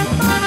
Bye.